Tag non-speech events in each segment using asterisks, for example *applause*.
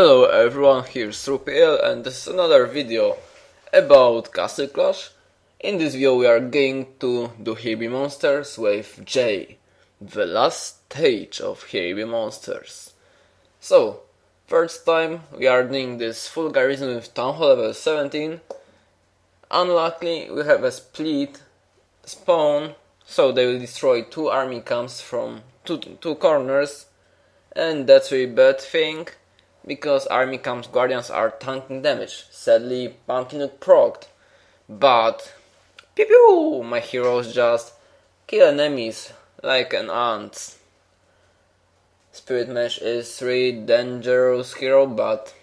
Hello everyone, here's sruPL and this is another video about Castle Clash. In this video we are going to do Here Be Monsters with J, the last stage of Here Be Monsters. So, first time we are doing this full garrison with Town Hall level 17. Unluckily we have a split spawn, so they will destroy two army camps from two, two corners and that's a bad thing because army camps guardians are tanking damage. Sadly, pumpkin procced. But pew pew, my heroes just kill enemies like an ant. Spirit Mage is three dangerous hero, but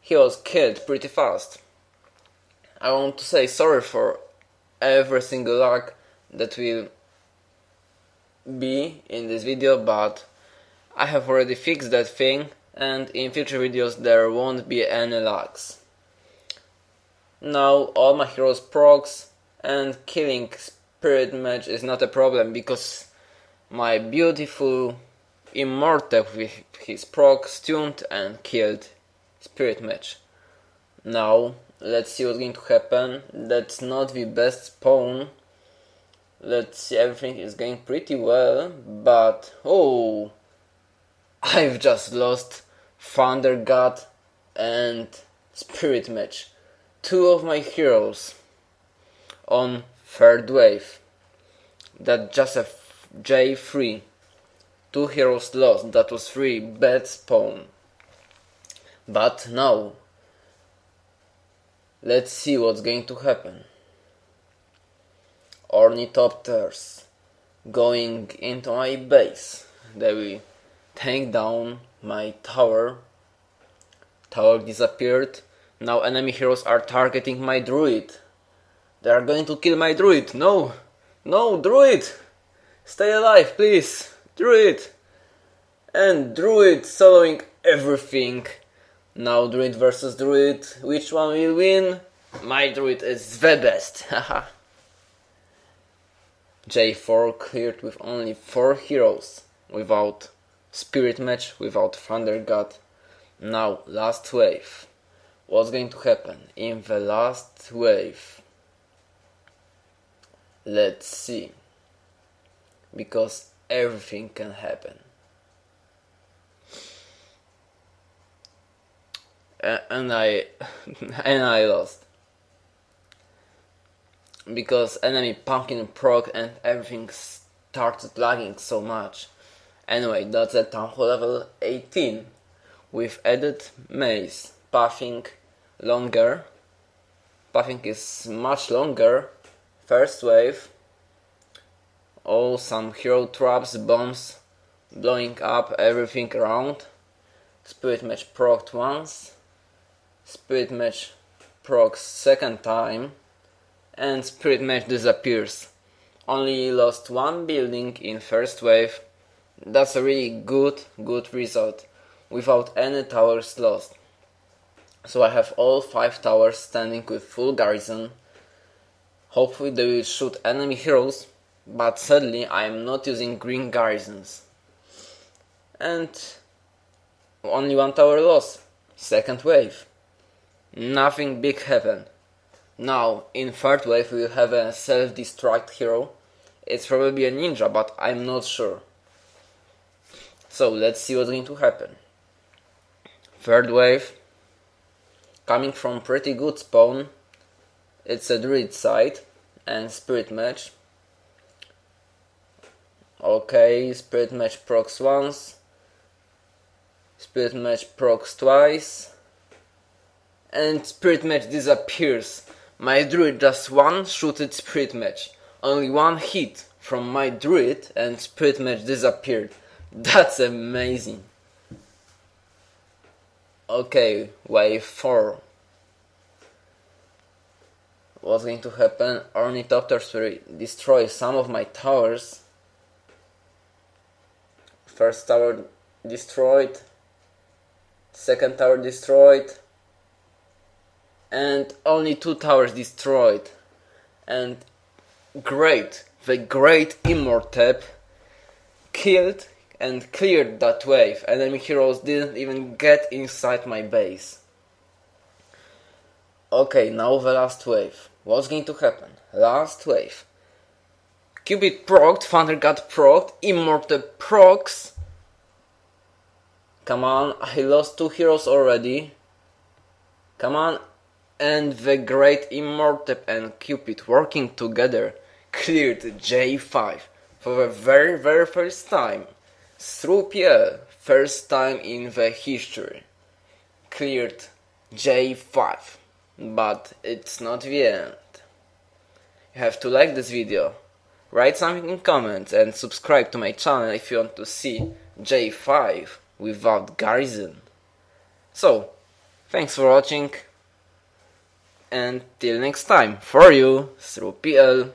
he was killed pretty fast. I want to say sorry for every single lag that will be in this video, but I have already fixed that thing and in future videos there won't be any lags. Now all my heroes procs and killing spirit Mage is not a problem because my beautiful immortal with his proc tuned and killed spirit Mage. Now let's see what's going to happen. That's not the best spawn. Let's see everything is going pretty well but oh *laughs* I've just lost Thunder God and Spirit Mage, Two of my heroes on third wave. That just a J3. Two heroes lost. That was three bad spawn. But now, let's see what's going to happen. Ornithopters going into my base. They will take down my tower. Tower disappeared. Now enemy heroes are targeting my druid. They are going to kill my druid. No! No, druid! Stay alive, please! Druid! And druid soloing everything. Now druid versus druid. Which one will win? My druid is the best. *laughs* Haha. J4 cleared with only 4 heroes without Spirit Mage, without Thunder God. Now, last wave. What's going to happen in the last wave? Let's see. Because everything can happen. and I *laughs* and I lost because enemy pumpkin proc and everything started lagging so much. Anyway, that's at Town Hall level 18 with added maze, pathing longer. Pathing is much longer. First wave. Oh, some hero traps, bombs, blowing up everything around. Spirit Mage procced once. Spirit Mage procs second time. And Spirit Mage disappears. Only lost one building in first wave that's a really good, good result without any towers lost. So I have all 5 towers standing with full garrison. Hopefully they will shoot enemy heroes, but sadly I am not using green garrisons. And only one tower lost. Second wave. Nothing big happened. Now, in third wave we will have a self-destruct hero. It's probably a ninja, but I'm not sure. So let's see what's going to happen. Third wave, coming from pretty good spawn. It's a druid side and spirit Mage. Okay, spirit Mage procs once. Spirit Mage procs twice. And spirit Mage disappears. My druid just one shooted spirit Mage. Only one hit from my druid and spirit Mage disappeared. *laughs* That's amazing. Okay, wave 4. What's going to happen? Ornithopters will destroy some of my towers. First tower destroyed. Second tower destroyed. And only two towers destroyed. And great, the great Immortal killed and cleared that wave. Enemy heroes didn't even get inside my base. Okay, now the last wave. What's going to happen? Last wave. Cupid procced, Thunder God procced, Immortal procs. Come on, I lost two heroes already. Come on, and the great Immortal and Cupid working together cleared J5 for the very very first time. sruPL, first time in the history. Cleared J5. But it's not the end. You have to like this video, write something in comments and subscribe to my channel if you want to see J5 without Garrison. So, thanks for watching and till next time, for you, through PL.